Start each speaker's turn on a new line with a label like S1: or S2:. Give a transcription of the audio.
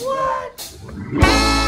S1: What?